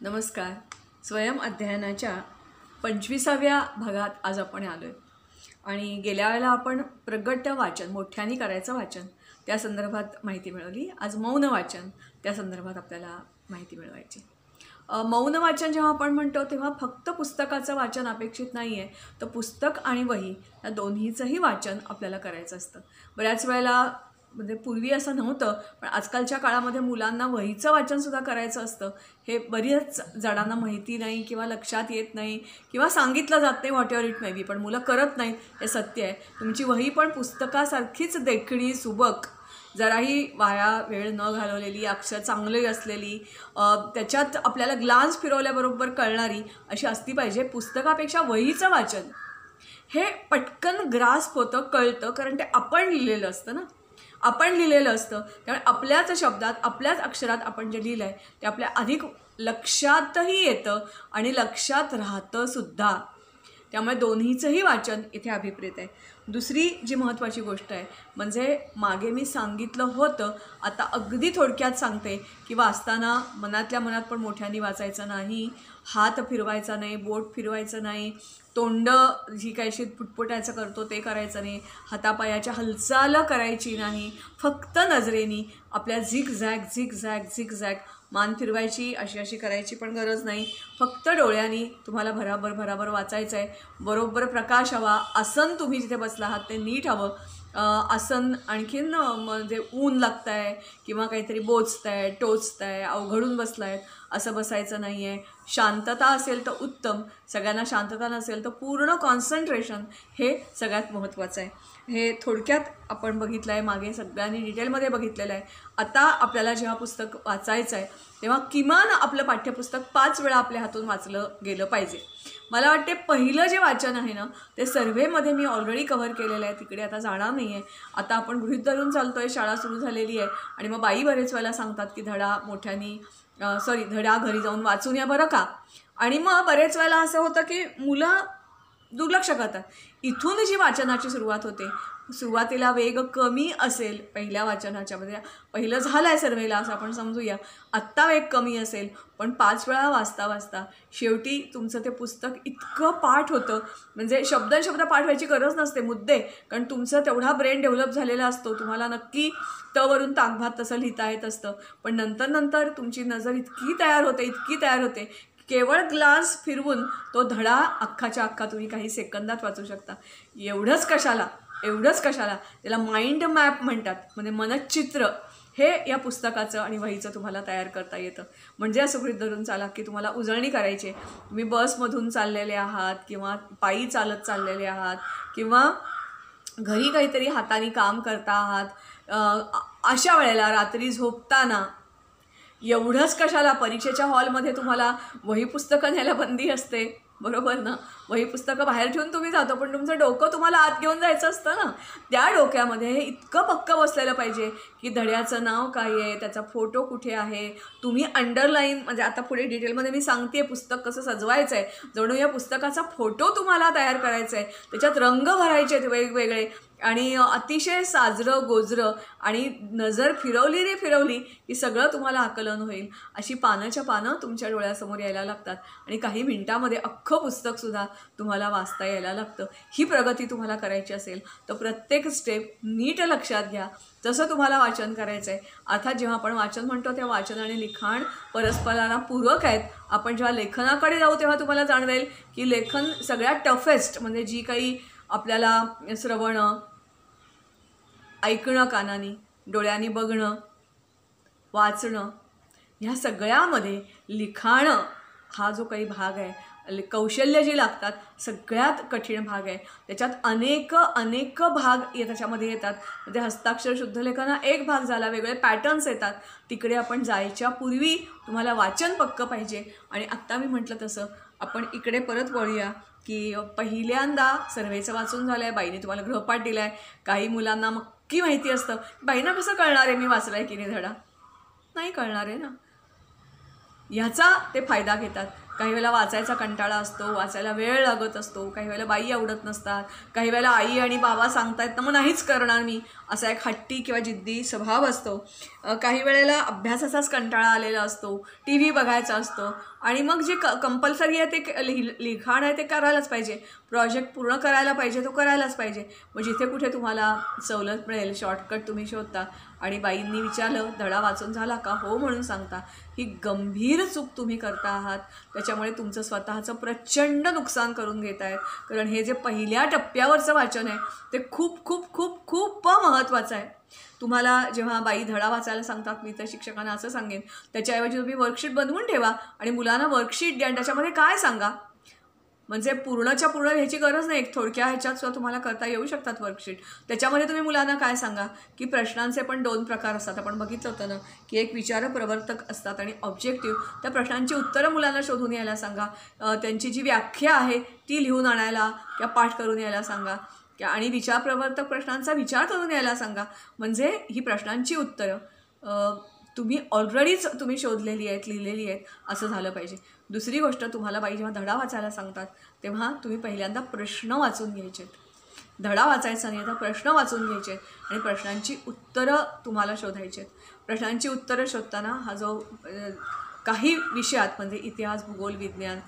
नमस्कार. स्वयं अध्ययनाच्या पंचवीसाव्या भागात आज आपण आलो आहे आणि गेल्या वेळेला आपण प्रगट वाचन मोठ्याने करायचं वाचन त्या संदर्भात माहिती मिळवली. आज मौन वाचन त्या संदर्भात आपल्याला माहिती मिळवायची. मौन वाचन जेव्हा आपण म्हणतो तेव्हा फक्त पुस्तकाचं वाचन अपेक्षित नाही आहे तर पुस्तक आणि वही या दोन्हीचंही वाचन आपल्याला करायचं असतं. बऱ्याच वेळेला म्हणजे पूर्वी असं नव्हतं पण आजकालच्या काळामध्ये मुलांना वहीचं वाचनसुद्धा करायचं असतं. हे बरीच जणांना माहिती नाही किंवा लक्षात येत नाही किंवा सांगितलं जात नाही whatever it may be पण मुलं करत नाहीत हे सत्य आहे. तुमची वही पण पुस्तकासारखीच देखणी सुबक. जराही वाया वेळ न घालवलेली अक्षर चांगली असलेली त्याच्यात आपल्याला ग्लान्स फिरवल्याबरोबर कळणारी अशी असती पाहिजे. पुस्तकापेक्षा वहीचं वाचन हे पटकन ग्रास्प होतं कळतं कारण ते आपण लिहिलेलं असतं ना. आपण लिहिलेलं असतं. त्यामुळे आपल्याच शब्दात आपल्याच अक्षरात आपण जे लिहिलं आहे ते आपल्या अधिक लक्षातही येतं आणि लक्षात राहतं सुद्धा. त्यामुळे दोन्हीचंही वाचन इथे अभिप्रेत आहे. दुसरी जी महत्त्वाची गोष्ट आहे म्हणजे मागे मी सांगितलं होतं आता अगदी थोडक्यात सांगते की वाचताना मनातल्या मनात पण मोठ्याने वाचायचं नाही हात फिरवायचा नाही बोट फिरवायचं नाही तोंड जी काय अशी फुटफुटायचं करतो ते करायचं नाही. हातापायाच्या हालचाल करायची नाही. फक्त नजरेनी आपल्या zig zag zig zag zig zag मान फिरवायची अशी अशी करायची पण गरज नाही. फक्त डोळ्यांनी तुम्हाला भराभर भराभर वाचायचं आहे बरोबर प्रकाश हवा. आसन तुम्ही जिथे बसला आहात ते नीट हवं. आसन आणखीन म्हणजे ऊन लागतं आहे किंवा काहीतरी बोचत आहे टोचत आहे अवघडून बसलं आहे असं बसायचं नाही आहे शांतता असेल तर उत्तम सगळ्यांना शांतता नसेल तर पूर्ण कॉन्सन्ट्रेशन हे सगळ्यात महत्त्वाचं आहे. हे थोडक्यात आपण बघितलं आहे मागे सगळ्यांनी डिटेलमध्ये बघितलेलं आहे. आता आपल्याला जेव्हा पुस्तक वाचायचं आहे तेव्हा किमान आपलं पाठ्यपुस्तक पाच वेळा आपल्या हातून वाचलं गेलं पाहिजे. मला वाटते पहिलं जे वाचन आहे ना ते सर्व्हेमध्ये मी ऑलरेडी कव्हर केलेलं आहे. तिकडे आता जाणार नाही आहे आता आपण गृहित धरून चालतो आहे शाळा सुरू झालेली आहे. आणि मग बाई बरेच वेळेला सांगतात की धडा मोठ्यानी सॉरी धडा घरी जाऊन वाचून या बरं का? आणि मग बरेच वेळेला असं होतं की मुलं दुर्लक्ष करतात. इथून जी वाचनाची सुरुवात होते सुरुवातीला वेग कमी असेल पहिल्या वाचनाच्या म्हणजे पहिलं झालं आहे सर्वेला असं आपण समजूया. आत्ता वेग कमी असेल पण पाच वेळा वाचता वाचता. शेवटी तुमचं ते पुस्तक इतकं पाठ होतं. म्हणजे शब्द शब्द पाठ व्हायची गरज नसते मुद्दे. कारण तुमचं तेवढा ब्रेन डेव्हलप झालेला असतो. तुम्हाला नक्की तवरून ताकभात तसं लिहिता येत असतं. पण नंतर नंतर तुमची नजर इतकी तयार होते इतकी तयार होते केवळ ग्लास फिरवून तो धडा अख्खाच्या अख्खा तुम्ही काही सेकंदात वाचू शकता. एवढंच कशाला एवढंच कशाला? त्याला माइंड मॅप म्हणतात. म्हणजे मनचित्र. हे या पुस्तकाचं आणि वहीचं तुम्हाला तयार करता येतं. म्हणजे असं गृहित धरून चाला की तुम्हाला उजळणी करायची आहे. तुम्ही बसमधून चाललेले आहात किंवा पायी चालत चाललेले आहात किंवा घरी काहीतरी हाताने काम करता आहात. अशा वेळेला रात्री झोपताना एवढंच कशाला? परीक्षेच्या हॉलमध्ये तुम्हाला वही पुस्तकं न्यायला बंदी असते. बरोबर ना? वही पुस्तकं बाहेर ठेवून तुम्ही जातो पण तुमचं डोकं तुम्हाला आत घेऊन जायचं असतं ना? त्या डोक्यामध्ये हे इतकं पक्कं बसलेलं पाहिजे की धड्याचं नाव काय आहे त्याचा फोटो कुठे आहे? तुम्ही अंडरलाईन म्हणजे आता पुढे डिटेलमध्ये मी सांगते पुस्तक कसं सजवायचं आहे जणू या पुस्तकाचा फोटो तुम्हाला तयार करायचा आहे त्याच्यात रंग भरायचे आहेत वेगवेगळे. आणि अतिशय साजरं गोजरं आणि नजर फिरवली रे फिरवली की सगळं तुम्हाला आकलन होईल. अशी पानाच्या पानं तुमच्या डोळ्यासमोर यायला लागतात. आणि काही मिनिटामध्ये अख्खं पुस्तकसुद्धा तुम्हाला वाचता यायला लागतं. ही प्रगती तुम्हाला करायची असेल तर प्रत्येक स्टेप नीट लक्षात घ्या. जसं तुम्हाला वाचन करायचं आहे अर्थात जेव्हा आपण वाचन म्हणतो तेव्हा वाचन आणि लिखाण परस्पराला पूरक आहेत. आपण जेव्हा लेखनाकडे जाऊ तेव्हा तुम्हाला जाणवेल की लेखन सगळ्यात टफेस्ट म्हणजे जी काही आपल्याला श्रवणं ऐकणं कानाने डोळ्यांनी बघणं वाचणं ह्या सगळ्यामध्ये लिखाणं हा जो काही भाग आहे कौशल्य जी लागतात सगळ्यात कठीण भाग आहे. त्याच्यात अनेक अनेक भाग त्याच्यामध्ये येतात. म्हणजे हस्ताक्षर शुद्धलेखना एक भाग झाला वेगळे पॅटर्न्स येतात. तिकडे आपण जायच्या पूर्वी तुम्हाला वाचन पक्क पाहिजे. आणि आत्ता मी म्हटलं तसं आपण इकडे परत वळूया. की पहिल्यांदा सर्वेचं वाचून झालं आहे बाईने तुम्हाला गृहपाठ दिला आहे काही मुलांना नक्की माहिती असतं. बाईंना कसं कळणार आहे मी वाचला आहे की नाही धडा? नाही कळणार आहे ना. ह्याचा ते फायदा घेतात. काही वेळेला वाचायचा कंटाळा असतो वाचायला वेळ लागत असतो काही वेळेला बाई आवडत नसतात काही वेळेला आई आणि बाबा सांगतायत तर मग नाहीच करणार मी. असा एक हट्टी किंवा जिद्दी स्वभाव असतो. काही वेळेला अभ्यासाचाच कंटाळा आलेला असतो टी व्ही बघायचा असतो. आणि मग जे क कंपल्सरी आहे ते क- लिह लिखाण आहे ते करायलाच पाहिजे. प्रोजेक्ट पूर्ण करायला पाहिजे तो करायलाच पाहिजे. मग जिथे कुठे तुम्हाला सवलत मिळेल शॉर्टकट तुम्ही शोधता आणि बाईंनी विचारलं धडा वाचून झाला का हो म्हणून सांगता. ही गंभीर चूक तुम्ही करता आहात. त्याच्यामुळे तुमचं स्वतःचं प्रचंड नुकसान करून घेत आहेत. कारण हे जे पहिल्या टप्प्यावरचं वाचन आहे ते खूप खूप खूप खूप महत्त्वाचं आहे. तुम्हाला जेव्हा बाई धडा वाचायला सांगतात मी त्या शिक्षकांना असं सांगेन त्याच्याऐवजी तुम्ही वर्कशीट बनवून ठेवा आणि मुलांना वर्कशीट द्या आणि त्याच्यामध्ये काय सांगा? म्हणजे पूर्णच्या पूर्ण ह्याची गरज नाही एक थोडक्या ह्याच्यात सुद्धा तुम्हाला करता येऊ शकतात वर्कशीट त्याच्यामध्ये तुम्ही मुलांना काय सांगा? की प्रश्नांचे पण दोन प्रकार असतात. आपण बघितलं होतं ना की एक विचार प्रवर्तक असतात आणि ऑब्जेक्टिव्ह त्या प्रश्नांची उत्तरं मुलांना शोधून यायला सांगा. त्यांची जी व्याख्या आहे ती लिहून आणायला किंवा पाठ करून यायला सांगा. आणि विचारप्रवर्तक प्रश्नांचा विचार करून यायला सांगा. म्हणजे ही प्रश्नांची उत्तरं. तुम्ही ऑलरेडीच तुम्ही शोधलेली आहेत लिहिलेली आहेत असं झालं पाहिजे. दुसरी गोष्ट तुम्हाला बाई जेव्हा धडा वाचायला सांगतात तेव्हा तुम्ही पहिल्यांदा प्रश्न वाचून घ्यायचे. आहेत धडा वाचायचा नाही तर प्रश्न वाचून घ्यायचे. आहेत आणि प्रश्नांची उत्तरं तुम्हाला शोधायची. आहेत प्रश्नांची उत्तरं शोधताना हा जो काही विषयात म्हणजे इतिहास भूगोल विज्ञान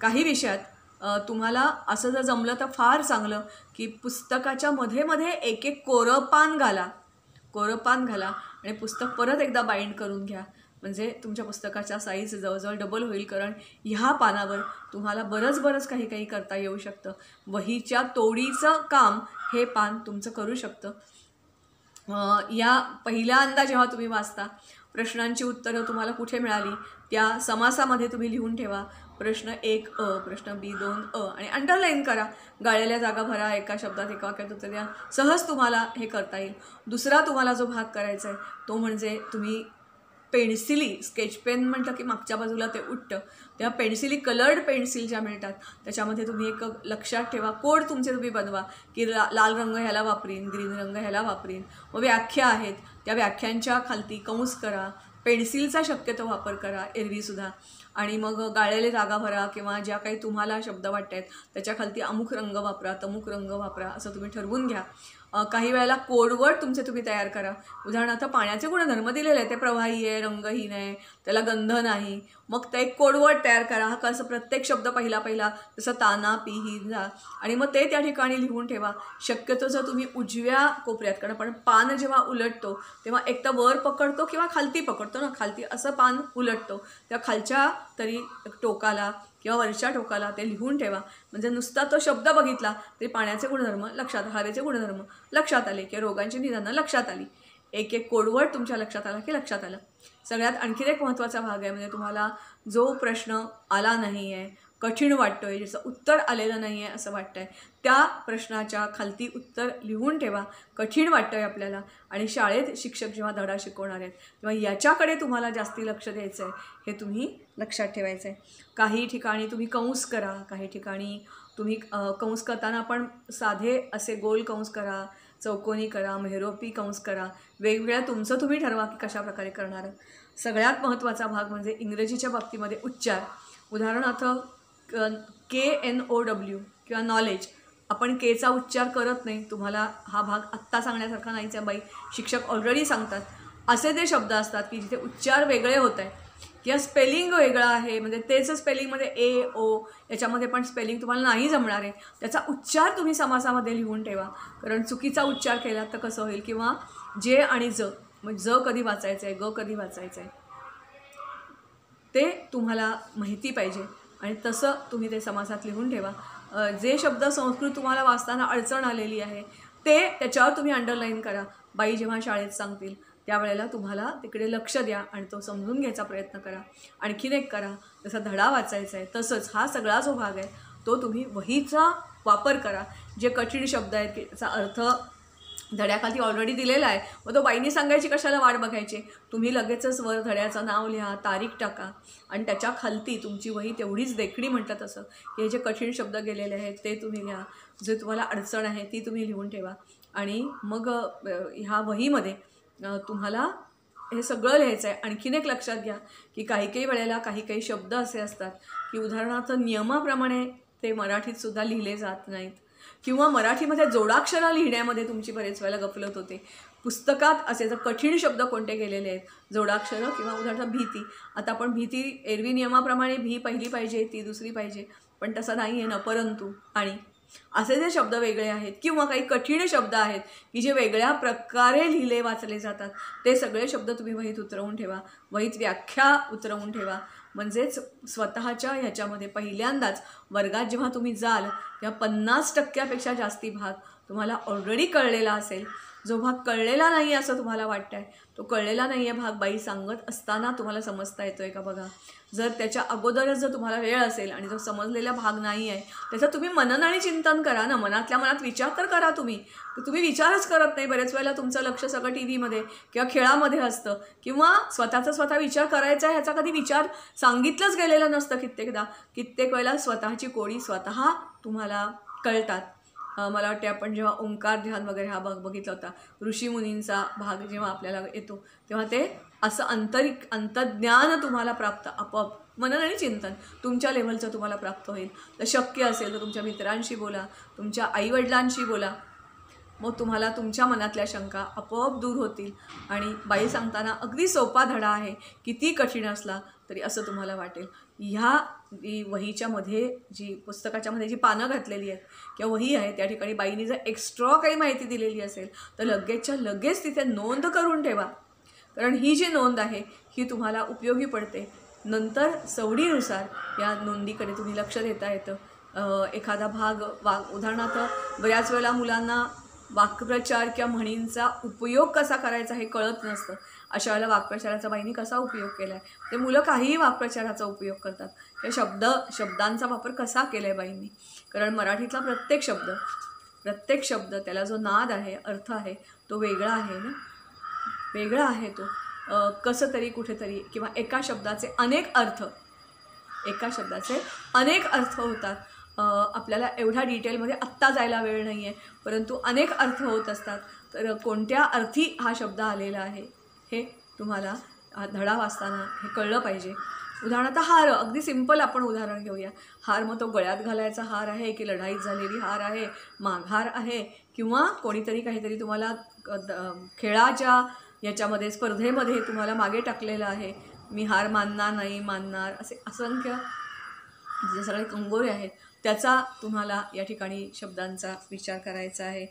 काही विषयात तुम्हाला असं जर जमलं तर फार चांगलं की पुस्तकाच्या मध्ये मध्ये एक एक कोरं पान घाला. कोरं पान घाला आणि पुस्तक परत एकदा बाइंड करून घ्या. म्हणजे तुमच्या पुस्तकाच्या साईज जवळजवळ डबल होईल कारण ह्या पानावर तुम्हाला बरंच बरंच काही काही करता येऊ शकतं. वहीच्या तोडीचं काम हे पान तुमचं करू शकतं. या पहिल्यांदा जेव्हा तुम्ही वाचता प्रश्नांची उत्तरं तुम्हाला कुठे मिळाली? त्या समासामध्ये तुम्ही लिहून ठेवा. प्रश्न एक अ प्रश्न बी दोन अ आणि अंडरलाईन करा. गाळलेल्या जागा भरा एका शब्दात एका वाक्यात उत्तर द्या. सहज तुम्हाला हे करता येईल. दुसरा तुम्हाला जो भाग करायचा आहे तो म्हणजे तुम्ही पेन्सिली स्केच पेन म्हटलं की मागच्या बाजूला ते उठतं. तेव्हा पेन्सिली कलर्ड पेन्सिल ज्या मिळतात त्याच्यामध्ये तुम्ही एक लक्षात ठेवा. कोड तुमचे तुम्ही बनवा की ला लाल रंग ह्याला वापरीन ग्रीन रंग ह्याला वापरीन. व व्याख्या आहेत. त्या व्याख्यांच्या खालती कंस करा. पेन्सिलचा शक्यतो वापर करा एरवीसुद्धा आणि मग गाळलेले जागा भरा किंवा ज्या काही तुम्हाला शब्द वाटत आहेत त्याच्या खालती अमुक रंग वापरा तमुक रंग वापरा असं तुम्ही ठरवून घ्या. काही वेळेला कोडवर्ड तुमचे तुम्ही तयार करा. उदाहरणार्थ पाण्याचे गुणधर्म दिलेले आहे ते प्रवाही आहे रंगहीन आहे त्याला गंध नाही. मग ते एक कोडवर्ड तयार करा. हा कसं प्रत्येक शब्द पहिला पहिला जसं ताना पिही जा आणि मग ते त्या ठिकाणी लिहून ठेवा. शक्यतो जर तुम्ही उजव्या कोपऱ्यात कारण आपण पान जेव्हा उलटतो तेव्हा एक तर वर पकडतो किंवा खालती पकडतो ना. खालती असं पान उलटतो. त्या खालच्या तरी टोकाला किंवा वरच्या टोकाला ते लिहून ठेवा. म्हणजे नुसता तो शब्द बघितला तरी पाण्याचे गुणधर्म लक्षात हवेचे गुणधर्म लक्षात आले किंवा रोगांची निदानं लक्षात आली. एक एक कोडवड तुमच्या लक्षात आला की लक्षात आलं. सगळ्यात आणखीन एक महत्त्वाचा भाग आहे म्हणजे तुम्हाला जो प्रश्न आला नाही आहे कठीण वाटतो आहे ज्याचं उत्तर आलेलं नाही आहे असं वाटतं आहे त्या प्रश्नाच्या खालती उत्तर लिहून ठेवा. कठीण वाटतं आहे आपल्याला. आणि शाळेत शिक्षक जेव्हा धडा शिकवणार आहेत तेव्हा याच्याकडे तुम्हाला जास्ती लक्ष द्यायचं आहे हे तुम्ही लक्षात ठेवायचं आहे काही ठिकाणी तुम्ही कंस करा काही ठिकाणी तुम्ही कंस करताना पण साधे असे गोल कंस करा चौकोनी करा मेहरोपी कंस करा. वेगवेगळ्या तुमचं तुम्ही ठरवा की कशा प्रकारे करणार. सगळ्यात महत्त्वाचा भाग म्हणजे इंग्रजीच्या बाबतीमध्ये उच्चार. उदाहरणार्थ के एन ओ डब्ल्यू किंवा नॉलेज आपण केचा उच्चार करत नाही. तुम्हाला हा भाग आत्ता सांगण्यासारखा नाहीच आहे बाई. शिक्षक ऑलरेडी सांगतात. असे ते शब्द असतात की जिथे उच्चार वेगळे होत आहे किंवा स्पेलिंग वेगळं आहे म्हणजे तेच स्पेलिंगमध्ये ए ओ याच्यामध्ये पण स्पेलिंग तुम्हाला नाही जमणार आहे त्याचा उच्चार तुम्ही समासामध्ये लिहून ठेवा. कारण चुकीचा उच्चार केला तर कसं होईल? किंवा जे आणि ज म्हणजे ज कधी वाचायचं आहे ग कधी वाचायचं आहे ते तुम्हाला माहिती पाहिजे. आणि तसं तुम्ही ते समासात लिहून ठेवा. जे शब्द संस्कृत तुम्हाला वाचताना अडचण आलेली आहे ते त्याच्यावर तुम्ही अंडरलाईन करा. बाई जेव्हा शाळेत सांगतील त्यावेळेला तुम्हाला तिकडे लक्ष द्या आणि तो समजून घ्यायचा प्रयत्न करा. आणखीन एक करा जसा धडा वाचायचा आहे तसंच हा सगळा जो भाग आहे तो तुम्ही वहीचा वापर करा. जे कठीण शब्द आहेत की त्याचा अर्थ धड्याखाली ऑलरेडी दिलेला आहे. मग तो बाईनी सांगायची कशाला वाट बघायची? तुम्ही लगेचच वर धड्याचं नाव लिहा तारीख टाका. आणि त्याच्या खालती तुमची वही तेवढीच देखणी म्हणतात असं. हे जे कठीण शब्द गेलेले आहेत ते तुम्ही लिहा. जे तुम्हाला अडचण आहे ती तुम्ही लिहून ठेवा. आणि मग ह्या वहीमध्ये तुम्हाला हे सगळं लिहायचं आहे आणखीन एक लक्षात घ्या की काही काही वेळेला काही काही शब्द असे असतात की उदाहरणार्थ नियमाप्रमाणे ते मराठीत सुद्धा लिहिले जात नाहीत. किंवा मराठीमध्ये जोडाक्षरं लिहिण्यामध्ये तुमची बरेच वेळेला गफलत होते. पुस्तकात असे जर कठीण शब्द कोणते गेलेले आहेत? जोडाक्षरं किंवा उदाहरणार्थ भीती. आता आपण भीती एरवी नियमाप्रमाणे भी पहिली पाहिजे ती दुसरी पाहिजे. पण तसं नाही आहे ना परंतु आणि असे जे शब्द वेगळे आहेत किंवा काही कठीण शब्द आहेत की जे वेगळ्या प्रकारे लिहिले वाचले जातात ते सगळे शब्द तुम्ही वहीत उतरवून ठेवा वहीत व्याख्या उतरवून ठेवा. म्हणजेच स्वतःच्या ह्याच्यामध्ये पहिल्यांदाच वर्गात जेव्हा तुम्ही जाल तेव्हा पन्नास टक्क्यापेक्षा जास्ती भाग तुम्हाला ऑलरेडी कळलेला असेल. जो भाग कळलेला नाही असं तुम्हाला वाटतं आहे तो कळलेला नाही आहे भाग बाई सांगत असताना तुम्हाला समजता येतो आहे का बघा? जर त्याच्या अगोदरच जर तुम्हाला वेळ असेल आणि जो समजलेला भाग नाही आहे त्याचं तुम्ही मनन आणि चिंतन करा ना. मनातल्या मनात विचार तर करा तुम्ही. तुम्ही विचारच करत नाही. बरेच वेळेला तुमचं लक्ष सगळं टी व्हीमध्ये किंवा खेळामध्ये असतं किंवा स्वतःचा स्वतः विचार करायचा आहे ह्याचा कधी विचार सांगितलंच गेलेलं नसतं कित्येकदा. कित्येक वेळेला स्वतःची कोडी स्वतः तुम्हाला कळतात. मला वाटते आपण जेव्हा ओंकार ध्यान वगैरे हा भाग बघितला होता ऋषीमुनींचा भाग जेव्हा आपल्याला येतो तेव्हा ते असं आंतरिक अंतज्ञान तुम्हाला प्राप्त आपोआप मनन आणि चिंतन तुमच्या लेवलचं तुम्हाला प्राप्त होईल. तर शक्य असेल तर तुमच्या मित्रांशी बोला तुमच्या आईवडिलांशी बोला. मग तुम्हाला तुमच्या मनातल्या शंका आपोआप दूर होतील. आणि बाई सांगताना अगदी सोपा धडा आहे किती कठीण असला तरी असं तुम्हाला वाटेल. ह्या जी वहीच्या मध्ये जी पुस्तकाच्या मध्ये जी पानं घातलेली आहेत किंवा वही आहे त्या ठिकाणी बाईने जर एक्स्ट्रा काही माहिती दिलेली असेल तर लगेचच्या लगेच तिथे नोंद करून ठेवा. कारण ही जी नोंद आहे ही तुम्हाला उपयोगी पडते. नंतर सवडीनुसार या नोंदीकडे तुम्ही लक्ष देता येतं. एखादा भाग वा उदाहरणार्थ बऱ्याच वेळेला मुलांना वाक्प्रचार किंवा म्हणींचा उपयोग कसा करायचा हे कळत नसतं. अशा वेळेला वाक्प्रचाराचा बाईंनी कसा उपयोग केला आहे म्हणजे ते मुलं काहीही वाक्प्रचाराचा उपयोग करतात. किंवा शब्द शब्दांचा वापर कसा केला आहे बाईंनी? कारण मराठीतला प्रत्येक शब्द प्रत्येक शब्द त्याला जो नाद आहे अर्थ आहे तो वेगळा आहे ना? वेगळा आहे तो. कसं तरी कुठेतरी किंवा एका शब्दाचे अनेक अर्थ एका शब्दाचे अनेक अर्थ होतात. आपल्याला एवढ्या डिटेलमध्ये आत्ता जायला वेळ नाही आहे परंतु अनेक अर्थ होत असतात. तर कोणत्या अर्थी हा शब्द आलेला आहे हे तुम्हाला धडा वाचताना हे कळलं पाहिजे. उदाहरणार्थ हार अगदी सिंपल आपण उदाहरण घेऊया. हार मग तो गळ्यात घालायचा हार आहे की लढाईत झालेली हार आहे माघार आहे किंवा कोणीतरी काहीतरी तुम्हाला खेळाच्या याच्यामध्ये स्पर्धेमध्ये तुम्हाला मागे टाकलेलं आहे. मी हार मानणार नाही मानणार असे असंख्य जे सगळे कंगोरे आहेत. त्याचा तुम्हाला या ठिकाणी शब्दांचा विचार करायचा आहे.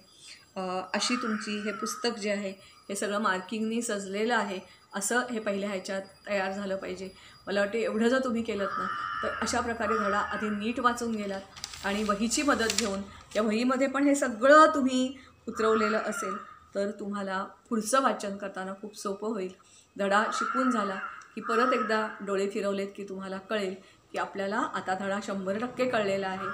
अशी तुमची हे पुस्तक जे आहे हे सगळं मार्किंगनी सजलेलं आहे असं हे पहिल्या ह्याच्यात तयार झालं पाहिजे. मला वाटते एवढं जर तुम्ही केलं ना तर अशा प्रकारे धडा आधी नीट वाचून गेलात आणि वहीची मदत घेऊन त्या वहीमध्ये पण हे सगळं तुम्ही उतरवलेलं असेल तर तुम्हाला पुढचं वाचन करताना खूप सोपं होईल. धडा शिकून झाला की परत एकदा डोळे फिरवलेत की तुम्हाला कळेल की आपल्याला आता धडा शंभर टक्के कळलेला आहे.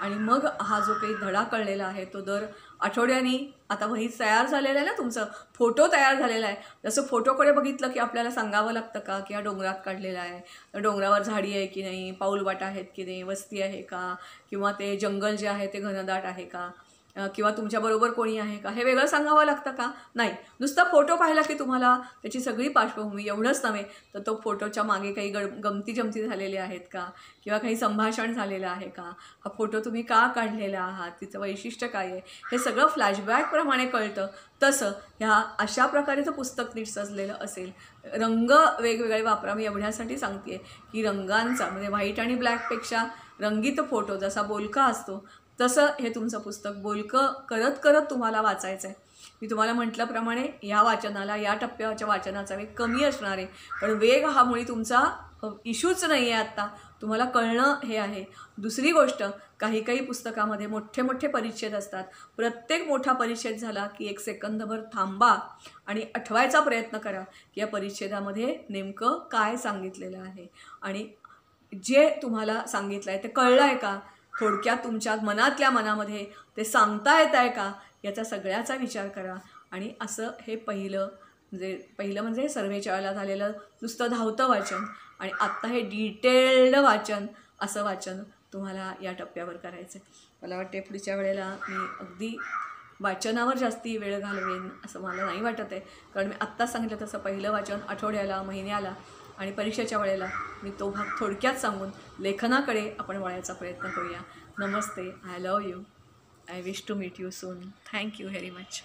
आणि मग हा जो काही धडा कळलेला आहे तो दर आठवड्यानी आता वही तयार झालेला आहे ना तुमचं? फोटो तयार झालेला आहे. जसं फोटोकडे बघितलं की आपल्याला सांगावं लागतं का की हा डोंगरात काढलेला आहे? डोंगरावर झाडी आहे की नाही? पाऊलवाट आहेत की नाही? वस्ती आहे का? किंवा ते जंगल जे आहे ते घनदाट आहे का? किंवा तुमच्याबरोबर कोणी आहे का? हे वेगळं सांगावं लागतं का? नाही. नुसता फोटो पाहिला की तुम्हाला त्याची सगळी पार्श्वभूमी एवढंच नव्हे तर तो फोटोच्या मागे काही गड गमती जमती झालेले आहेत का? किंवा काही संभाषण झालेलं आहे का? हा फोटो तुम्ही का काढलेला आहात? तिचं वैशिष्ट्य काय आहे? हे सगळं फ्लॅशबॅकप्रमाणे कळतं. तसं ह्या अशा प्रकारेचं पुस्तक नीट सजलेलं असेल रंग वेगवेगळे वापरा. मी एवढ्यासाठी सांगते की रंगांचा म्हणजे व्हाईट आणि ब्लॅकपेक्षा रंगीत फोटो जसा बोलका असतो तसं हे तुमचं पुस्तक बोलकं करत करत तुम्हाला वाचायचं आहे मी तुम्हाला म्हटल्याप्रमाणे या वाचनाला या टप्प्याच्या वाचनाचा वेग कमी असणार आहे. पण वेग हा मुळी तुमचा इश्यूच नाही आहे आत्ता. तुम्हाला कळणं हे आहे. दुसरी गोष्ट काही काही पुस्तकामध्ये मोठे मोठे परिच्छेद असतात. प्रत्येक मोठा परिच्छेद झाला की एक सेकंदभर थांबा आणि आठवायचा प्रयत्न करा की या परिच्छेदामध्ये नेमकं काय सांगितलेलं आहे. आणि जे तुम्हाला सांगितलं आहे ते कळलं आहे का? थोडक्यात तुमच्या मनातल्या मनामध्ये ते सांगता येत आहे का याचा सगळ्याचा विचार करा. आणि असं हे पहिलं म्हणजे पहिलं म्हणजे सर्वेच्या वेळेला झालेलं नुसतं धावतं वाचन आणि आत्ता हे डिटेल्ड वाचन असं वाचन तुम्हाला या टप्प्यावर करायचं आहे मला वाटते पुढच्या वेळेला मी अगदी वाचनावर जास्ती वेळ घालवेन असं मला नाही वाटत आहे. कारण मी आत्ताच सांगितलं तसं पहिलं वाचन आठवड्याला महिन्याला आणि परीक्षेच्या वेळेला मी तो भाग थोडक्यात सांगून लेखनाकडे आपण वळायचा प्रयत्न करूया. नमस्ते. I love you I wish to meet you soon thank you very much